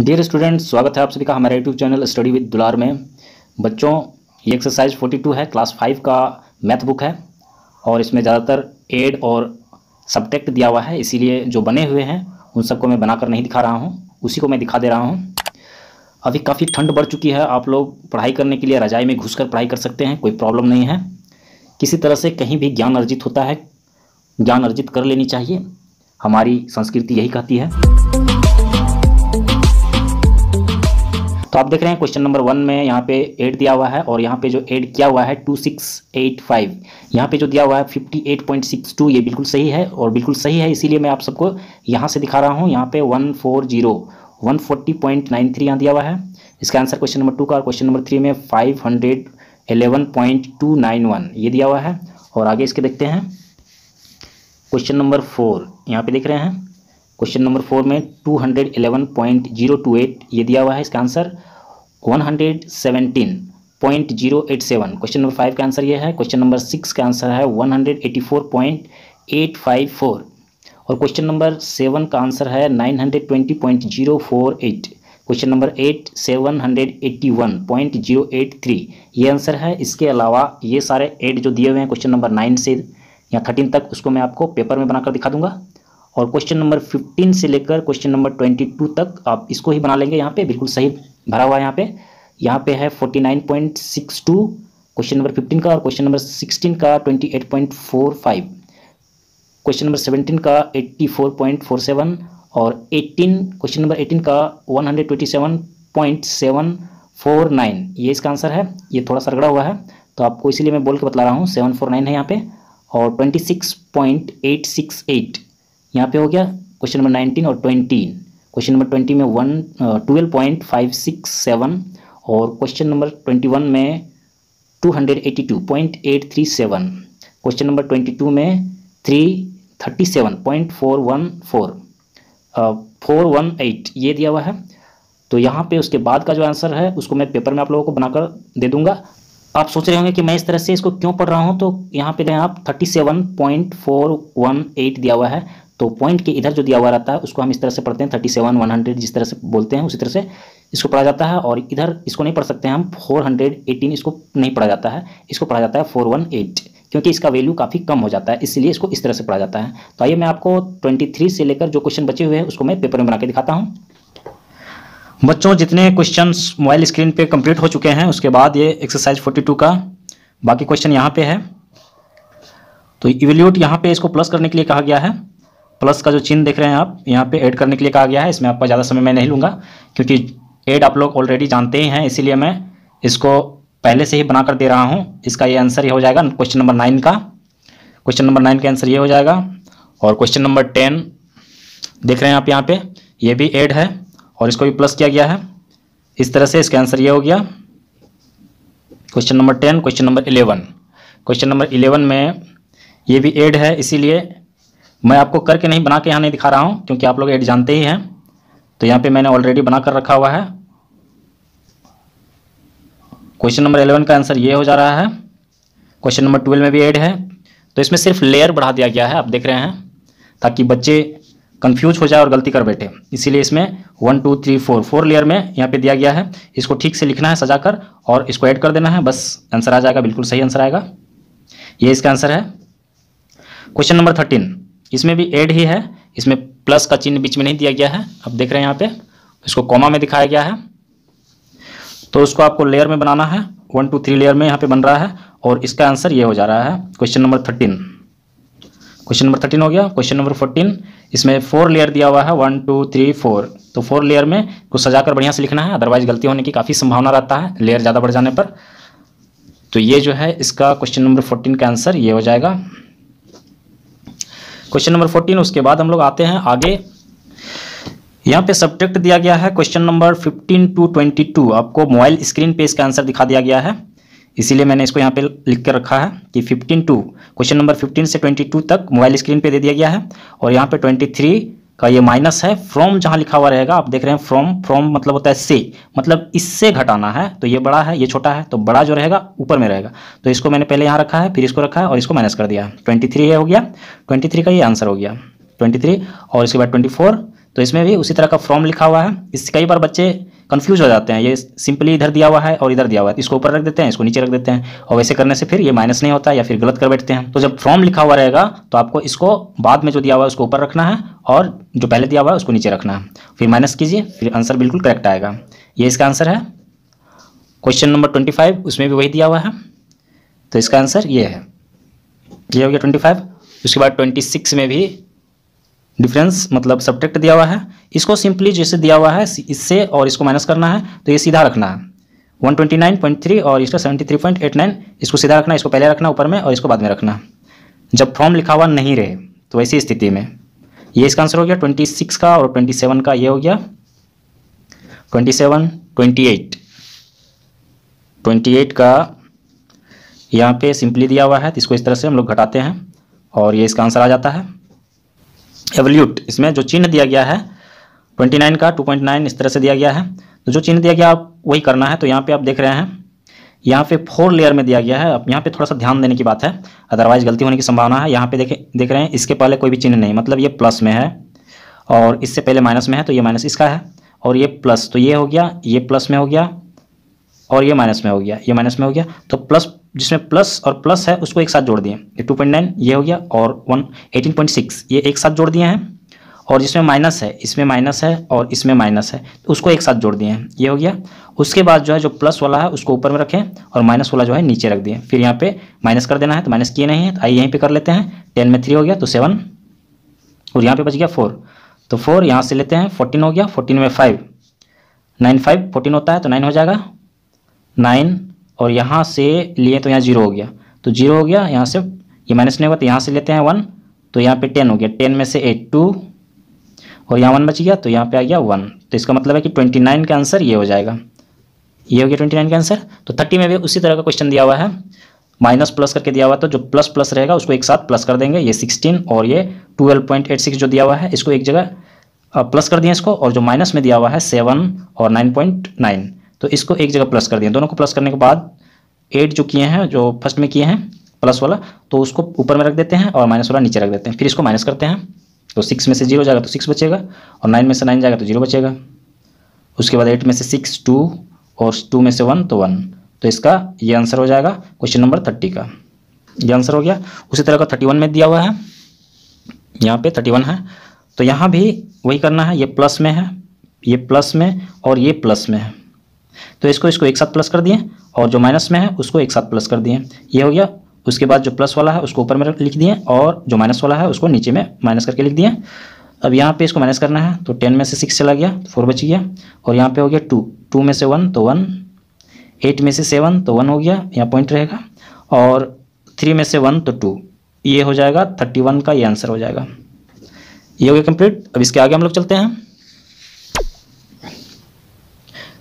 Dear students स्वागत है आप सभी का हमारे यूट्यूब चैनल स्टडी विद दुलार में। बच्चों, ये एक्सरसाइज 42 है क्लास फाइव का मैथ बुक है और इसमें ज़्यादातर एड और सब्टेक्ट दिया हुआ है, इसीलिए जो बने हुए हैं, उन सबको मैं बनाकर नहीं दिखा रहा हूँ, उसी को मैं दिखा दे रहा हूँ। अभी काफ़ी ठंड बढ़ चुकी है, आप लोग पढ़ाई करने के लिए रजाई में घुस पढ़ाई कर सकते हैं, कोई प्रॉब्लम नहीं है। किसी तरह से कहीं भी ज्ञान अर्जित होता है, ज्ञान अर्जित कर लेनी चाहिए, हमारी संस्कृति यही कहती है। तो आप देख रहे हैं क्वेश्चन नंबर वन में यहाँ पे एट दिया हुआ है और यहाँ पे जो एड किया हुआ है टू सिक्स एट फाइव यहाँ पे जो दिया हुआ है fifty eight point six two ये बिल्कुल सही है और बिल्कुल सही है, इसीलिए मैं आप सबको यहाँ से दिखा रहा हूँ। यहाँ पे one four zero one forty point nine three यहाँ दिया हुआ है। इसका आंसर क्वेश्चन नंबर टू का और क्वेश्चन नंबर थ्री में five hundred eleven point two nine one ये दिया हुआ है। और आगे इसके देखते हैं। क्वेश्चन नंबर फोर यहाँ पे देख रहे हैं। क्वेश्चन नंबर फोर में two hundred eleven point zero two eight ये दिया हुआ है इसका answer one hundred seventeen point zero eight seven question number five का आंसर ये है क्वेश्चन नंबर सिक्स का आंसर है one hundred eighty four point eight five four और क्वेश्चन नंबर सेवन का आंसर है nine hundred twenty point zero four eight question number eight seven hundred eighty one point zero eight three ये answer है, इसके अलावा ये सारे add जो दिए हुए हैं क्वेश्चन नंबर नाइन से या थर्टीन तक, उसको मैं आपको पेपर में बनाकर दिखा दूँगा। और क्वेश्चन नंबर फिफ्टीन से लेकर क्वेश्चन नंबर ट्वेंटी टू तक आप इसको ही बना लेंगे यहाँ पे, बिल्कुल सही भरा हुआ है यहाँ पे। यहाँ पे है forty nine point six two question number fifteen का और क्वेश्चन नंबर सिक्सटीन का twenty eight point four five question number seventeen का eighty four point four seven और एटीन क्वेश्चन नंबर एटीन का one hundred twenty seven point seven four nine ये इसका answer है, ये थोड़ा सा रगड़ा हुआ है तो आपको इसीलिए मैं बोल के बता रहा हूँ सेवन फोर नाइन है यहाँ पे और twenty six point eight six eight यहाँ पे हो गया क्वेश्चन नंबर नाइनटीन और ट्वेंटी क्वेश्चन नंबर ट्वेंटी में one twelve point five six seven और क्वेश्चन नंबर ट्वेंटी वन में two hundred eighty two point eight three seven question number twenty two में three thirty seven point four one four four one eight ये दिया हुआ है। तो यहाँ पे उसके बाद का जो आंसर है, उसको मैं पेपर में आप लोगों को बनाकर दे दूँगा। आप सोच रहे होंगे कि मैं इस तरह से इसको क्यों पढ़ रहा हूँ तो यहाँ पे दें आप thirty seven point four one eight दिया हुआ है। तो पॉइंट के इधर जो दिया हुआ रहता है, उसको हम इस तरह से पढ़ते हैं थर्टी सेवन वन हंड्रेड जिस तरह से बोलते हैं, उसी तरह से इसको पढ़ा जाता है और इधर इसको नहीं पढ़ सकते हम फोर हंड्रेड एटीन इसको नहीं पढ़ा जाता है, इसको पढ़ा जाता है फोर वन एट क्योंकि इसका वैल्यू काफ़ी कम हो जाता है, इसलिए इसको इस तरह से पढ़ा जाता है। तो आइए मैं आपको ट्वेंटी थ्री से लेकर जो क्वेश्चन बचे हुए हैं, उसको मैं पेपर में बना के दिखाता हूँ। बच्चों, जितने क्वेश्चन मोबाइल स्क्रीन पे कंप्लीट हो चुके हैं, उसके बाद ये एक्सरसाइज फोर्टी टू का बाकी क्वेश्चन यहाँ पे है। तो इवेल्यूट यहाँ पे इसको प्लस करने के लिए कहा गया है। प्लस का जो चिन्ह देख रहे हैं आप, यहाँ पे ऐड करने के लिए कहा गया है। इसमें आपका ज़्यादा समय मैं नहीं लूँगा, क्योंकि ऐड आप लोग ऑलरेडी जानते ही हैं, इसीलिए मैं इसको पहले से ही बनाकर दे रहा हूँ। इसका ये आंसर ये हो जाएगा क्वेश्चन नंबर नाइन का। क्वेश्चन नंबर नाइन का आंसर ये हो जाएगा। और क्वेश्चन नंबर टेन देख रहे हैं आप यहाँ पे, ये भी ऐड है, और इसको भी प्लस किया गया है। इस तरह से इसका आंसर ये हो गया। Question number ten question number eleven question number eleven में ये भी ऐड है, इसीलिए मैं आपको करके नहीं बना के यहाँ नहीं दिखा रहा हूँ, क्योंकि आप लोग एड जानते ही हैं। तो यहाँ पे मैंने ऑलरेडी बना कर रखा हुआ है। क्वेश्चन नंबर इलेवन का आंसर ये हो जा रहा है। क्वेश्चन नंबर ट्वेल्व में भी एड है। तो इसमें सिर्फ़ लेयर बढ़ा दिया गया है, आप देख रहे हैं, ताकि बच्चे कंफ्यूज हो जाए और गलती कर बैठे। इसीलिए इसमें one two three four four layer में यहाँ पे दिया गया है। इसको ठीक से लिखना है सजाकर और इसको ऐड कर देना है। बस आंसर आ जाएगा, बिल्कुल सही आंसर आएगा। ये इसका आंसर है। क्वेश्चन नंबर थर्टीन इसमें भी एड ही है। इसमें प्लस का चिन्ह बीच में नहीं दिया गया है। अब देख रहे हैं यहाँ पे। इसको कॉमा में दिखाया गया है। तो उसको आपको लेयर में बनाना है। वन टू थ्री लेयर में यहाँ पे बन रहा है। और इसका आंसर ये हो जा रहा है। Question number thirteen question number thirteen हो गया। क्वेश्चन नंबर फोर्टीन इसमें फोर लेयर दिया हुआ है। वन टू थ्री फोर तो फोर लेयर में कुछ सजाकर बढ़िया से लिखना है। अदरवाइज़ गलती होने की काफ़ी संभावना रहता है लेयर ज़्यादा बढ़ जाने पर। तो ये जो है इसका क्वेश्चन नंबर फोर्टीन का आंसर ये हो जाएगा। क्वेश्चन नंबर फोर्टीन उसके बाद हम लोग आते हैं आगे। यहाँ पे सब्जेक्ट दिया गया है question number fifteen to twenty two आपको मोबाइल स्क्रीन पे इसका आंसर दिखा दिया गया है। इसीलिए मैंने इसको यहाँ पे लिख कर रखा है कि fifteen to question number fifteen से ट्वेंटी टू तक मोबाइल स्क्रीन पे दे दिया गया है। और यहाँ पे ट्वेंटी थ्री का ये माइनस है फ्रॉम जहाँ लिखा हुआ रहेगा, आप देख रहे हैं फ्रॉम फ्रॉम मतलब होता है से मतलब इससे घटाना है तो ये बड़ा है, ये छोटा है तो बड़ा जो रहेगा, ऊपर में रहेगा। तो इसको मैंने पहले यहाँ रखा है, फिर इसको रखा है और इसको माइनस कर दिया ट्वेंटी थ्री हो गया ट्वेंटी थ्री का ये आंसर हो गया। ट्वेंटी थ्री और इसके बाद ट्वेंटी फोर तो इसमें भी उसी तरह का फॉर्म लिखा हुआ है। इससे कई बार बच्चे कंफ्यूज हो जाते हैं। ये सिंपली इधर दिया हुआ है और इधर दिया हुआ है। इसको ऊपर रख देते हैं, इसको नीचे रख देते हैं और वैसे करने से फिर ये माइनस नहीं होता या फिर गलत कर बैठते हैं। तो जब फॉर्म लिखा हुआ रहेगा तो आपको इसको बाद में जो दिया हुआ है उसको ऊपर रखना है और जो पहले दिया हुआ है उसको नीचे रखना है। फिर माइनस कीजिए, फिर आंसर बिल्कुल करेक्ट आएगा। ये इसका आंसर है। क्वेश्चन नंबर ट्वेंटी फाइव उसमें भी वही दिया हुआ है। तो इसका आंसर ये है। ये हो गया ट्वेंटी फाइव उसके बाद ट्वेंटी सिक्स में भी डिफरेंस मतलब सब्ट्रैक्ट दिया हुआ है। इसको सिंपली जैसे दिया हुआ है इससे और इसको माइनस करना है तो ये सीधा रखना है। 129.3 और इसका 73.89 इसको सीधा रखना इसको पहले रखना ऊपर में और इसको बाद में रखना जब फॉर्म लिखा हुआ नहीं रहे तो ऐसी स्थिति में। ये इसका आंसर हो गया 26 का और 27 का ये हो गया 27, 28, 28 का यहाँ पे सिंपली दिया हुआ है तो इसको इस तरह से हम लोग घटाते हैं और ये इसका आंसर आ जाता है। एवल्यूट, इसमें जो चिन्ह दिया गया है 29 का 2.9 इस तरह से दिया गया है। तो जो चिन्ह दिया गया, आप वही करना है। तो यहाँ पे आप देख रहे हैं, यहाँ पे फोर लेयर में दिया गया है। अब यहाँ पे थोड़ा सा ध्यान देने की बात है। अदरवाइज़ गलती होने की संभावना है। यहाँ पे देखे, देख रहे हैं, इसके पहले कोई भी चिन्ह नहीं। मतलब ये प्लस में है और इससे पहले माइनस में है तो ये माइनस इसका है। और ये प्लस तो ये हो गया, ये प्लस में हो गया और ये माइनस में हो गया, ये माइनस में हो गया। तो प्लस जिसमें प्लस और प्लस है, उसको एक साथ जोड़ दिए। ये टू पॉइंट नाइन ये हो गया, और वन एटीन पॉइंट सिक्स ये एक साथ जोड़ दिए हैं। और जिसमें माइनस है, इसमें माइनस है, और इसमें माइनस है तो उसको एक साथ जोड़ दिए हैं। ये हो गया। उसके बाद जो है, जो प्लस वाला है, उसको ऊपर में रखें, और माइनस वाला जो है, नीचे रख दिए। फिर यहाँ पे माइनस कर देना है तो माइनस किए नहीं है तो आइए यहीं पे कर लेते हैं। टेन में थ्री हो गया तो सेवन और यहाँ पे बच गया फोर तो फोर यहाँ से लेते हैं फोर्टीन हो गया फोर्टीन में फाइव नाइन फाइव फोर्टीन होता है तो नाइन हो जाएगा। नाइन और यहाँ से लिए तो यहाँ ज़ीरो हो गया। तो ज़ीरो हो गया, यहाँ से ये माइनस नहीं होगा तो यहाँ से लेते हैं वन तो यहाँ पे टेन हो गया। टेन में से एट टू और यहाँ वन बच गया तो यहाँ पे आ गया वन तो इसका मतलब है कि ट्वेंटी नाइन का आंसर ये हो जाएगा। ये हो गया ट्वेंटी नाइन का आंसर तो थर्टी में भी उसी तरह का क्वेश्चन दिया हुआ है। माइनस प्लस करके दिया हुआ तो जो प्लस प्लस रहेगा, उसको एक साथ प्लस कर देंगे। ये सिक्सटीन और ये ट्वेल्व पॉइंट एट सिक्स जो दिया हुआ है, इसको एक जगह प्लस कर दिए इसको, और जो माइनस में दिया हुआ है सेवन और नाइन पॉइंट नाइन तो इसको एक जगह प्लस कर दिया। दोनों को प्लस करने के बाद एट जो किए हैं, जो फ़र्स्ट में किए हैं प्लस वाला तो उसको ऊपर में रख देते हैं और माइनस वाला नीचे रख देते हैं। फिर इसको माइनस करते हैं। तो सिक्स में से ज़ीरो जाएगा तो सिक्स बचेगा और नाइन में से नाइन जाएगा तो ज़ीरो बचेगा। उसके बाद एट में से सिक्स टू और टू में से वन तो वन तो इसका ये आंसर हो जाएगा क्वेश्चन नंबर थर्टी का। ये आंसर हो गया। उसी तरह का थर्टी वन में दिया हुआ है। यहाँ पे थर्टी वन है। तो यहाँ भी वही करना है। ये प्लस में है, ये प्लस में और ये प्लस में है। तो इसको इसको एक साथ प्लस कर दिए और जो माइनस में है, उसको एक साथ प्लस कर दिए। ये हो गया। उसके बाद जो प्लस वाला है, उसको ऊपर में लिख दिए और जो माइनस वाला है, उसको नीचे में माइनस करके लिख दिए। अब यहाँ पे इसको माइनस करना है तो टेन में से सिक्स चला गया फोर बच गया। और यहाँ पे हो गया टू टू में से वन तो वन एट में से सेवन तो वन हो गया। यहाँ पॉइंट रहेगा। और थ्री में से वन तो टू ये हो जाएगा थर्टी वन का ये आंसर हो जाएगा। ये हो गया कंप्लीट अब इसके आगे हम लोग चलते हैं।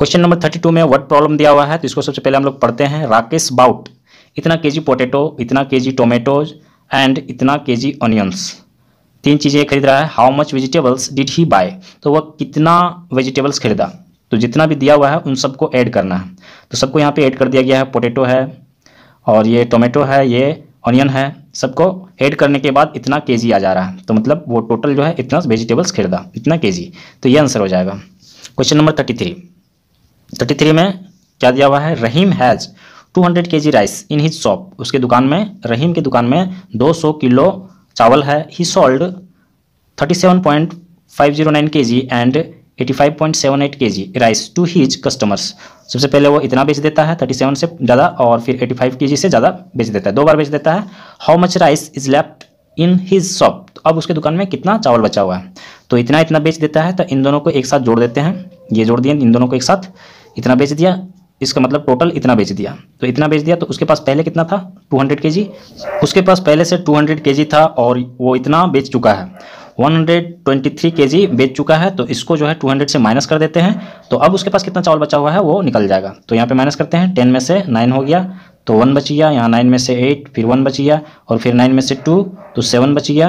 क्वेश्चन नंबर थर्टी टू में वर्ड प्रॉब्लम दिया हुआ है? तो इसको सबसे पहले हम लोग पढ़ते हैं। राकेश बाउट इतना केजी पोटैटो इतना केजी टोमेटोज एंड इतना केजी ऑनियंस तीन चीज़ें खरीद रहा है। How much vegetables did he buy तो वह कितना वेजिटेबल्स खरीदा? तो जितना भी दिया हुआ है, उन सबको ऐड करना है। तो सबको यहाँ पे ऐड कर दिया गया है। पोटैटो है, और ये टोमेटो है, ये ऑनियन है। सबको ऐड करने के बाद इतना केजी आ जा रहा है। तो मतलब वो टोटल जो है, इतना वेजिटेबल्स खरीदा। इतना केजी। तो ये आंसर हो जाएगा। Question number thirty three thirty three में क्या दिया हुआ है? रहीम has two hundred K G rice in his shop उसके दुकान में, रहीम की दुकान में दो सौ किलो चावल है। He sold thirty seven point five zero nine K G and eighty five point seven eight K G rice to his customers सबसे पहले वो इतना बेच देता है थर्टी सेवन से ज़्यादा, और फिर एटी फाइव के जी से ज़्यादा बेच देता है। दो बार बेच देता है। How much rice is left in his shop तो अब उसके दुकान में कितना चावल बचा हुआ है? तो इतना इतना बेच देता है तो इन दोनों को एक साथ जोड़ देते हैं। ये जोड़ दिए, इन दोनों को एक साथ। इतना बेच दिया, इसका मतलब टोटल इतना बेच दिया। तो इतना बेच दिया तो उसके पास पहले कितना था? 200 केजी। उसके पास पहले से 200 केजी था और वो इतना बेच चुका है। 123 केजी बेच चुका है तो इसको जो है 200 से माइनस कर देते हैं। तो अब उसके पास कितना चावल बचा हुआ है, वो निकल जाएगा। तो यहाँ पे माइनस करते हैं टेन में से नाइन हो गया तो वन बच गया, यहाँ नाइन में से एट फिर वन बच गया, और फिर नाइन में से टू तो सेवन बच गया।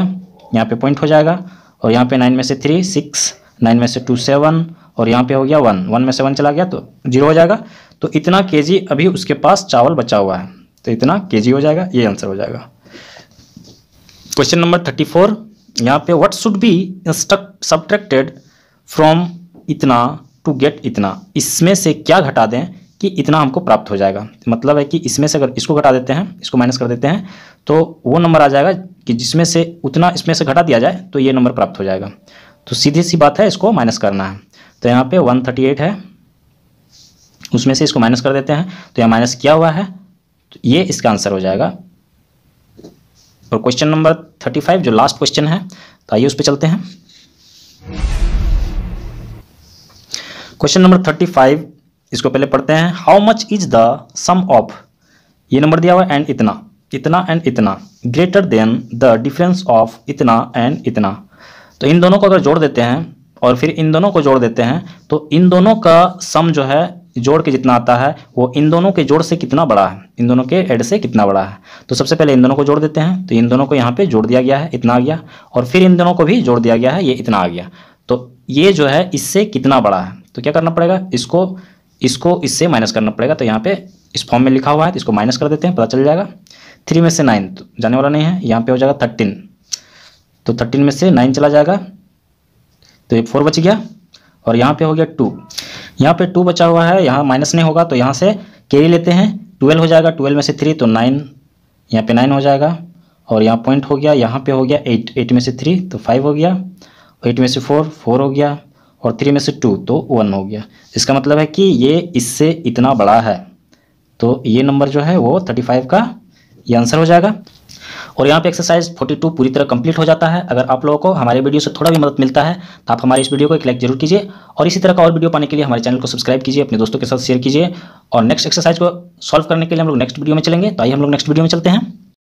यहाँ पे पॉइंट हो जाएगा, और यहाँ पे नाइन में से थ्री सिक्स नाइन में से टू सेवन और यहाँ पे हो गया वन। वन में से वन चला गया तो ज़ीरो हो जाएगा। तो इतना केजी अभी उसके पास चावल बचा हुआ है। तो इतना केजी हो जाएगा, ये आंसर हो जाएगा। क्वेश्चन नंबर थर्टी फोर यहाँ पे what should be subtracted from इतना टू गेट इतना? इसमें से क्या घटा दें कि इतना हमको प्राप्त हो जाएगा? मतलब है कि इसमें से अगर इसको घटा देते हैं, इसको माइनस कर देते हैं तो वो नंबर आ जाएगा कि जिसमें से उतना इसमें से घटा दिया जाए तो ये नंबर प्राप्त हो जाएगा। तो सीधी सी बात है, इसको माइनस करना है। तो यहाँ पे 138 है। उसमें से इसको माइनस कर देते हैं। तो यहाँ माइनस किया हुआ है। तो ये इसका आंसर हो जाएगा। और क्वेश्चन नंबर 35 जो लास्ट क्वेश्चन है तो आइए उस पर चलते हैं। क्वेश्चन नंबर 35 इसको पहले पढ़ते हैं। How much is the sum of ये नंबर दिया हुआ एंड इतना। इतना एंड इतना। Greater than the difference of इतना एंड इतना। तो इन दोनों को अगर जोड़ देते हैं और फिर इन दोनों को जोड़ देते हैं तो इन दोनों का सम जो है, जोड़ के जितना आता है, वो इन दोनों के जोड़ से कितना बड़ा है? इन दोनों के एड से कितना बड़ा है? तो सबसे पहले इन दोनों को जोड़ देते हैं तो इन दोनों को यहाँ पे जोड़ दिया गया है, इतना आ गया। और फिर इन दोनों को भी जोड़ दिया गया है, ये इतना आ गया। तो ये जो है, इससे कितना बड़ा है? तो क्या करना पड़ेगा? इसको इसको, इससे माइनस करना पड़ेगा। तो यहाँ पे इस फॉर्म में लिखा हुआ है तो इसको माइनस कर देते हैं, पता चल जाएगा। थ्री में से नाइन तो जाने वाला नहीं है, यहाँ पे हो जाएगा थर्टीन तो थर्टीन में से नाइन चला जाएगा। तो ये फोर बच गया और यहाँ पे हो गया टू यहाँ पे टू बचा हुआ है, यहाँ माइनस नहीं होगा तो यहाँ से कैरी लेते हैं. ट्वेल्व हो जाएगा ट्वेल्व में से थ्री तो नाइन यहाँ पे नाइन हो जाएगा और यहाँ पॉइंट हो गया, यहाँ पे हो गया एट एट में से थ्री तो फाइव हो गया. एट में से फोर फोर हो गया और थ्री में से टू तो वन हो गया. इसका मतलब है कि ये इससे इतना बड़ा है. तो ये नंबर जो है वो थर्टी फाइव का ये आंसर हो जाएगा. और यहाँ पे एक्सरसाइज 42 पूरी तरह कंप्लीट हो जाता है। अगर आप लोगों को हमारे वीडियो से थोड़ा भी मदद मिलता है तो आप हमारे इस वीडियो को एक लाइक ज़रूर कीजिए और इसी तरह का और वीडियो पाने के लिए हमारे चैनल को सब्सक्राइब कीजिए, अपने दोस्तों के साथ शेयर कीजिए और नेक्स्ट एक्सरसाइज को सॉल्व करने के लिए हम लोग नेक्स्ट वीडियो में चलेंगे। तो आइए हम लोग नेक्स्ट वीडियो में चलते हैं।